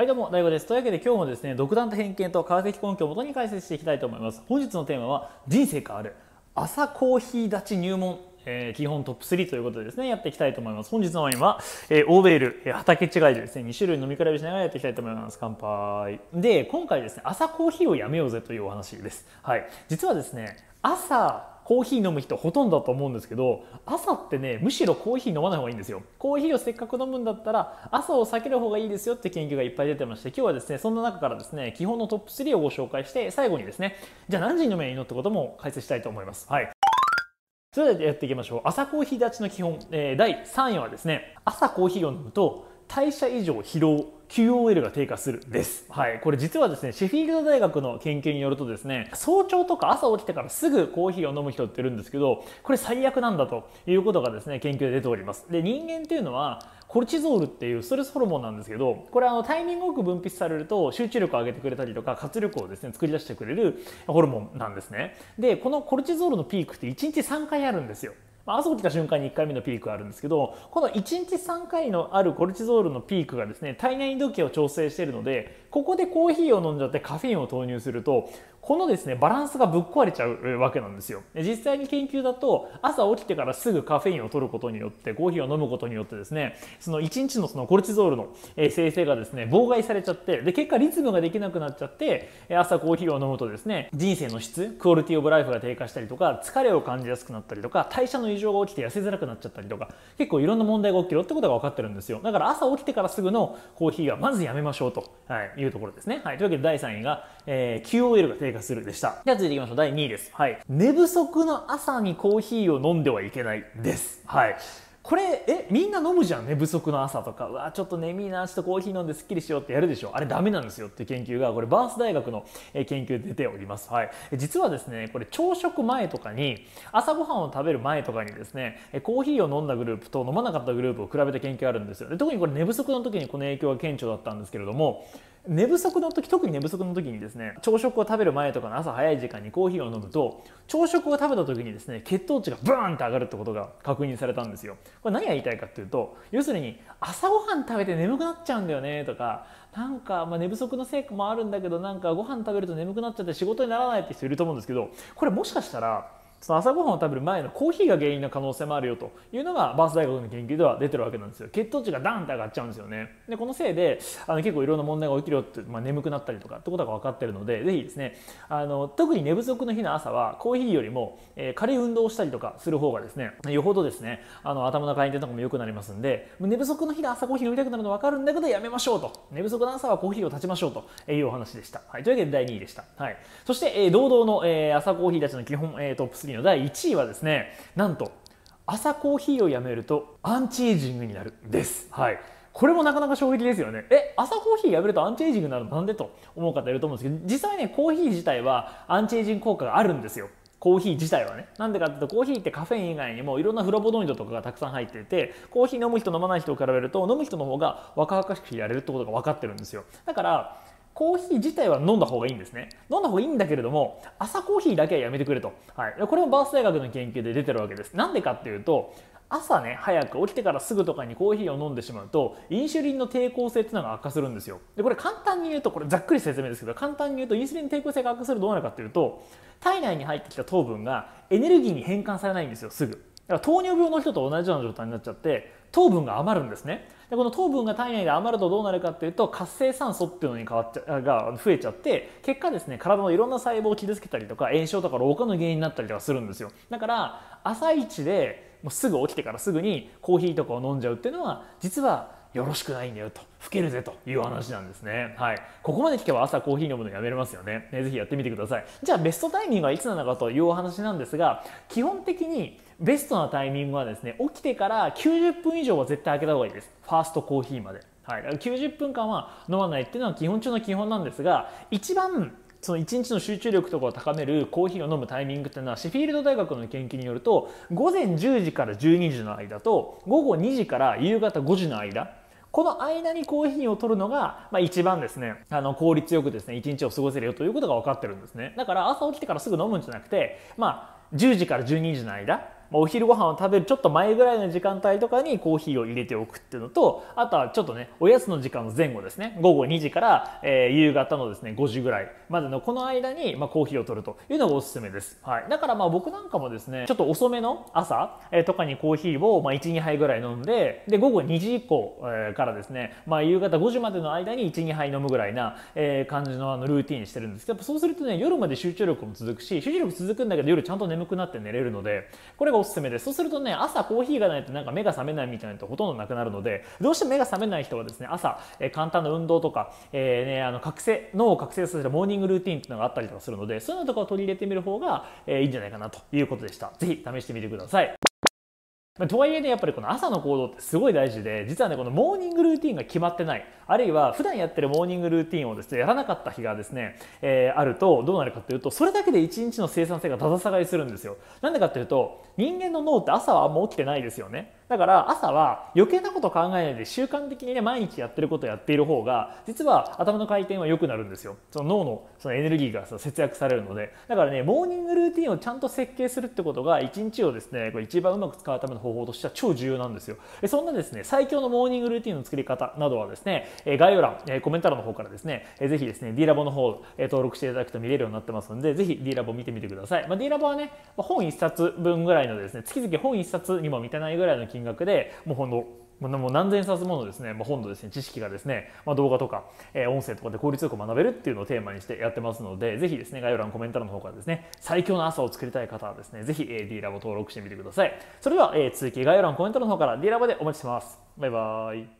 はいどうも、大悟です。というわけで今日もですね、独断と偏見と科学的根拠をもとに解説していきたいと思います。本日のテーマは、人生変わる朝コーヒー立ち入門えー、基本トップ3ということでですね、やっていきたいと思います。本日のワインは、えー、オーベール、えー、畑違いでですね、2種類飲み比べしながらやっていきたいと思います。乾杯。で、今回ですね、朝コーヒーをやめようぜというお話です。はい。実はですね、朝コーヒー飲む人ほとんどだと思うんですけど朝ってねむしろコーヒー飲まない方がいいんですよ。コーヒーをせっかく飲むんだったら朝を避ける方がいいですよって研究がいっぱい出てまして今日はですねそんな中からですね基本のトップ3をご紹介して最後にですねじゃあ何時に飲めばいいのってことも解説したいと思います。はい。それではやっていきましょう。朝コーヒー立ちの基本、えー、第3位はですね朝コーヒーを飲むと代謝以上疲労 QOL が低下するです。はい。これ実はですね、シェフィールド大学の研究によるとですね、早朝とか朝起きてからすぐコーヒーを飲む人っているんですけど、これ最悪なんだということがですね、研究で出ております。で、人間っていうのは、コルチゾールっていうストレスホルモンなんですけど、これあのタイミングよく分泌されると集中力を上げてくれたりとか活力をですね、作り出してくれるホルモンなんですね。で、このコルチゾールのピークって1日3回あるんですよ。まあ、朝起きた瞬間に1回目のピークがあるんですけどこの1日3回のあるコルチゾールのピークがですね体内時計を調整しているのでここでコーヒーを飲んじゃってカフェインを投入するとこのですねバランスがぶっ壊れちゃうわけなんですよ。実際に研究だと朝起きてからすぐカフェインを取ることによってコーヒーを飲むことによってですねその1日のそのコルチゾールの生成がですね妨害されちゃってで結果リズムができなくなっちゃって朝コーヒーを飲むとですね人生の質クオリティオブライフが低下したりとか疲れを感じやすくなったりとか代謝の異常が起きて痩せづらくなっちゃったりとか結構いろんな問題が起きるってことが分かってるんですよ。だから朝起きてからすぐのコーヒーはまずやめましょうと、はい、いうところですね、はい、というわけで第3位が、えー、QOL が低下するでした。では続いていきましょう。第2位です、はい、寝不足の朝にコーヒーを飲んではいけないです。はい。これえみんな飲むじゃん寝不足の朝とか。うわちょっと眠いなちょっとコーヒー飲んですっきりしようってやるでしょ。あれダメなんですよっていう研究がこれバース大学の研究で出ております、はい、実はですねこれ朝食前とかに朝ごはんを食べる前とかにですねコーヒーを飲んだグループと飲まなかったグループを比べた研究があるんですよ。で特にこれ寝不足の時にこの影響が顕著だったんですけれども寝不足の時特に寝不足の時にですね朝食を食べる前とかの朝早い時間にコーヒーを飲むと朝食を食べた時にですね血糖値がブーンって上がるってことが確認されたんですよ。これ何が言いたいかっていうと要するに朝ごはん食べて眠くなっちゃうんだよねとかなんか、まあ、寝不足のせいもあるんだけどなんかご飯食べると眠くなっちゃって仕事にならないって人いると思うんですけどこれもしかしたらその朝ごはんを食べる前のコーヒーが原因の可能性もあるよというのがバース大学の研究では出てるわけなんですよ。血糖値がダンって上がっちゃうんですよね。でこのせいであの結構いろんな問題が起きるよって、まあ、眠くなったりとかってことが分かってるのでぜひですねあの特に寝不足の日の朝はコーヒーよりも、えー、軽い運動をしたりとかする方がですねよほどですねあの頭の回転とかも良くなりますんで寝不足の日の朝コーヒー飲みたくなるの分かるんだけどやめましょうと。寝不足の朝はコーヒーを断ちましょうというお話でした、はい、というわけで第2位でした、はい、そして、えー、堂々の、えー、朝コーヒーたちの基本、えー、トップ3の第1位はですねなんと朝コーヒーをやめるとアンチエイジングになるです。はい。これもなかなか衝撃ですよね。え朝コーヒーやめるとアンチエイジングになるの？なんでと思う方いると思うんですけど実際ねコーヒー自体はアンチエイジング効果があるんですよ。コーヒー自体はね。なんでかっていうと、コーヒーってカフェイン以外にもいろんなフラボノイドとかがたくさん入っていて、コーヒー飲む人飲まない人を比べると、飲む人の方が若々しくいられるってことが分かってるんですよ。だから、コーヒー自体は飲んだ方がいいんですね。飲んだ方がいいんだけれども、朝コーヒーだけはやめてくれと。はい。これもバース大学の研究で出てるわけです。なんでかっていうと、朝ね、早く起きてからすぐとかにコーヒーを飲んでしまうと、インシュリンの抵抗性っていうのが悪化するんですよ。で、これ簡単に言うと、これざっくり説明ですけど、簡単に言うと、インスュリンの抵抗性が悪化するとどうなるかっていうと、体内に入ってきた糖分がエネルギーに変換されないんですよ、すぐ。だから糖尿病の人と同じような状態になっちゃって、糖分が余るんですね。でこの糖分が体内で余るとどうなるかっていうと活性酸素っていうのに変わっちゃが増えちゃって結果ですね体のいろんな細胞を傷つけたりとか炎症とか老化の原因になったりとかするんですよだから朝一でもうすぐ起きてからすぐにコーヒーとかを飲んじゃうっていうのは実はよろしくないんだよと老けるぜという話なんですね。はい。ここまで聞けば朝コーヒー飲むのやめれますよね。ねぜひやってみてください。じゃあベストタイミングはいつなのかというお話なんですが基本的にベストなタイミングはですね起きてから90分以上は絶対開けた方がいいです。ファーストコーヒーまで。はい、90分間は飲まないっていうのは基本中の基本なんですが一番その1日の集中力とかを高めるコーヒーを飲むタイミングっていうのはシフィールド大学の研究によると午前10時から12時の間と午後2時から夕方5時の間この間にコーヒーを取るのが、まあ、一番ですね、あの、効率よくですね、一日を過ごせるよということが分かってるんですね。だから朝起きてからすぐ飲むんじゃなくて、まあ、10時から12時の間、お昼ご飯を食べるちょっと前ぐらいの時間帯とかにコーヒーを入れておくっていうのとあとはちょっとねおやつの時間の前後ですね。午後2時から、えー、夕方のですね5時ぐらいまでのこの間に、まあ、コーヒーを取るというのがおすすめです、はい、だからまあ僕なんかもですねちょっと遅めの朝、えー、とかにコーヒーを、まあ、12杯ぐらい飲んでで午後2時以降、えー、からですね、まあ、夕方5時までの間に12杯飲むぐらいな、えー、感じのあのルーティンしてるんですけどそうするとね夜まで集中力も続くし集中力続くんだけど夜ちゃんと眠くなって寝れるのでこれがおすすめです。そうするとね朝コーヒーがないとなんか目が覚めないみたいなのってほとんどなくなるのでどうしても目が覚めない人はですね朝、え、簡単な運動とか、えーね、あの覚醒脳を覚醒させるモーニングルーティンっていうのがあったりとかするのでそういうのとかを取り入れてみる方が、えー、いいんじゃないかなということでした。是非試してみてください。まとはいえねやっぱりこの朝の行動ってすごい大事で実はねこのモーニングルーティンが決まってない。あるいは普段やってるモーニングルーティンをですねやらなかった日がですね、えー、あるとどうなるかというとそれだけで1日の生産性がだだ下がりするんですよ。なんでかっていうと人間の脳って朝はあんま起きてないですよね。だから朝は余計なこと考えないで習慣的にね毎日やってることをやっている方が実は頭の回転は良くなるんですよ。その脳のそのエネルギーが節約されるので。だからねモーニングルーティンをちゃんと設計するってことが一日をですねこれ一番うまく使うための方法としては超重要なんですよ。そんなですね最強のモーニングルーティンの作り方などはですね概要欄コメント欄の方からですねぜひですね D ラボの方登録していただくと見れるようになってますのでぜひ D ラボ見てみてください、まあ、D ラボはね本1冊分ぐらいのですね月々本1冊にも満たないぐらいの金金額でもうほんのもう何千冊ものですね、まあ、本のですね知識がですね、まあ、動画とか、えー、音声とかで効率よく学べるっていうのをテーマにしてやってますのでぜひですね概要欄コメント欄の方からですね最強の朝を作りたい方はですねぜひ、えー、D ラボ登録してみてください。それでは、えー、続き概要欄コメント欄の方から D ラボでお待ちしてます。バイバーイ。